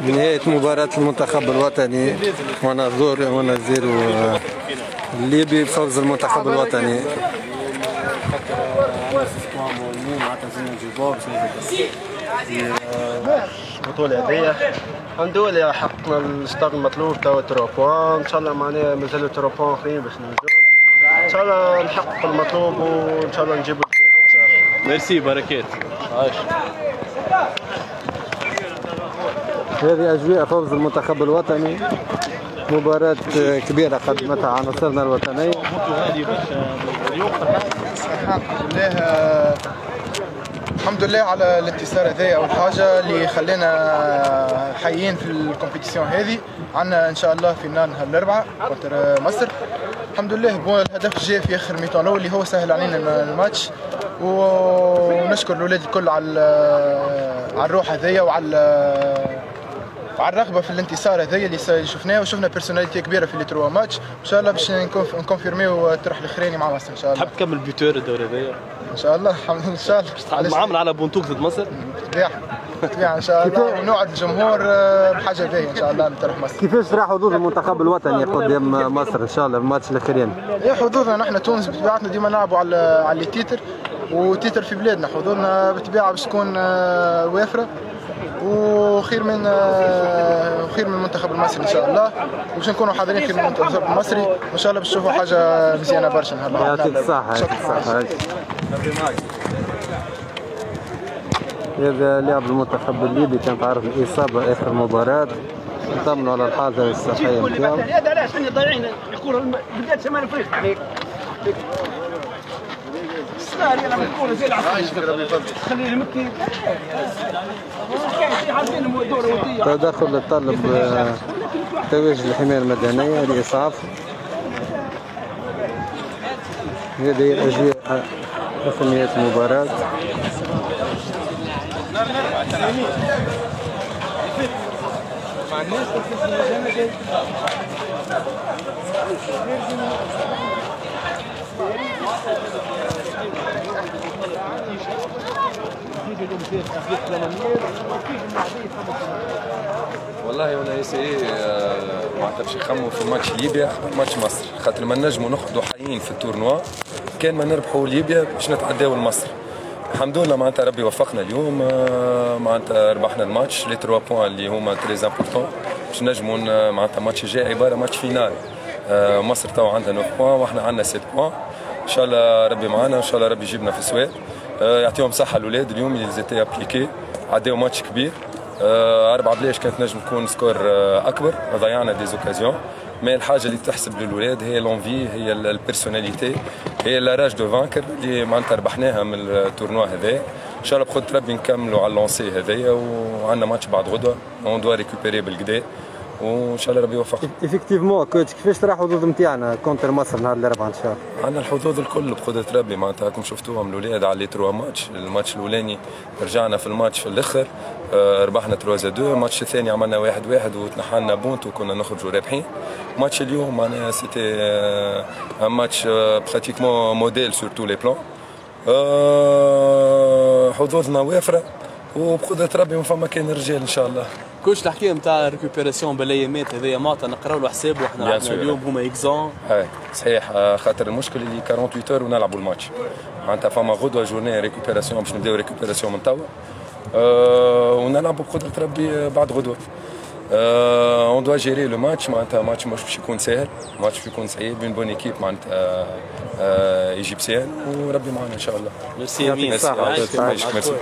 نهاية مباراة المنتخب الوطني ونظور ونظير الليبي بفوز المنتخب الوطني. البطولة هذيا الحمد لله حققنا الستار المطلوب توا 3 points ان شاء الله معناها مازالوا 3 points اخرين باش ننجم ان شاء الله نحقق المطلوب وان شاء الله نجيبوا الخير ان شاء الله ميرسي بركات عاش هذه أجواء فوز المنتخب الوطني مباراة كبيرة قدمتها عناصرنا الوطنية الحمد لله على الانتصار هذا أول حاجة اللي خلينا حيين في ال compétition هذه. عندنا إن شاء الله finale نهار الأربعاء contre مصر. الحمد لله bon الهدف جاء في آخر mi-temps الأول اللي هو سهل علينا الماتش. ونشكر الاولاد الكل على على الروح هذيا وعلى وعلى الرغبة في الانتصار هذايا اللي شفناه وشفنا personnalité كبيرة في les trois matchs إن شاء الله باش نكونفيرميو الطرح الاخراني مع مصر إن شاء الله. تحب تكمل buteur الدوري هذايا؟ إن شاء الله الحمد لله إن شاء الله. معامله على بونتوك ضد مصر؟ بالطبيعه بالطبيعه إن شاء الله. ونوعد الجمهور بحاجة باهيه إن شاء الله من طرف مصر. كيفاش راح حظوظ المنتخب الوطني قدام مصر إن شاء الله في الماتش الاخرين؟ يا حظوظنا نحن تونس بطبيعتنا ديما نلعبوا على على ال titre و titre في بلادنا. حظوظنا بالطبيعه باش تكون وافرة. وخير من خير من المنتخب المصري إن شاء الله. وباش نكونوا حاضرين خير من المنتخب المصري وان شاء الله باش نشوفوا حاجة مزيانة برشا نهار يعطيك الصحة يعطيك الصحة هذا لاعب المنتخب الليبي كان تعرف الإصابة آخر مباراة. نطمنوا على الحاجة الصحية نتاعو هذا علاش إحنا ضايعين؟ الكره بدأت شمال افريقيا عليك الصغار يلعب الكره زي العصير. خليه المكي تدخل الطلب تواجد الحماية المدنية لإسعاف. هذه هي الاجواء رسميات الناس والله ولا ياسي معناتها باش يخموا في ماتش ليبيا ماتش مصر. خاطر ما نجموا نقعدوا حيين في ال tournoi كان ما نربحوا ليبيا باش نتعداو لمصر. الحمد لله معناتها ربي وفقنا اليوم معناتها ربحنا ال match. les 3 points اللي هما très importants باش نجموا معناتها ماتش الجاي عبارة match finale مصر تو عندها 9 بوان وإحنا عندنا 7 بوان إن شاء الله ربي معنا إن شاء الله ربي يجيبنا في السواد يعطيهم صحه الأولاد. اليوم ils étaient appliqués عداو ماتش كبير. أربعة بلاش كانت نجم تكون score أكبر. ضيعنا des occasions mais الحاجة اللي تحسب للولاد هي l'envie هي ال personnalité هي la rage de vaincre اللي معناتها ربحناها من ال tournoi هذا. إن شاء الله بقدرة ربي نكملوا على ال lancée هذايا وعندنا ماتش بعد غدوة. on doit récupérer بالكدا وإن شاء الله ربي يوفقنا. effectivement coach كيفاش ترى الحظوظ نتاعنا contre مصر نهار الاربعاء إن شاء الله؟ عندنا الحظوظ الكل بقدرة ربي معناتها راكم شفتوهم الاولاد على les trois matchs، ال match الأولاني رجعنا في الماتش في الأخر آه ربحنا 3 2 الماتش الثاني عملنا 1 1 واحد وتنحلنا بونت وكنا نخرجوا رابحين. ماتش اليوم معناها c'était un match pratiquement modèle sur tous les plans. حظوظنا وافرة وبقدرة ربي ما فما كان الرجال إن شاء الله. coach الحكاية نتاع récupération بالايامات هذيا؟ معناتها نقراو له حساب وحنا عندنا اليوم هما اكزون اي صحيح. خاطر المشكل اللي 48 heures ونلعبوا الماتش. معناتها فما غدوة journée récupération باش نبداو récupération من توا. أه ونلعبوا بقدره ربي بعد غدوة. on doit gérer le match معناتها ماتش مش باش يكون ساهل ماتش باش يكون صعيب une bonne équipe معناتها égyptienne وربي معنا إن شاء الله. ميرسي امين ميرسي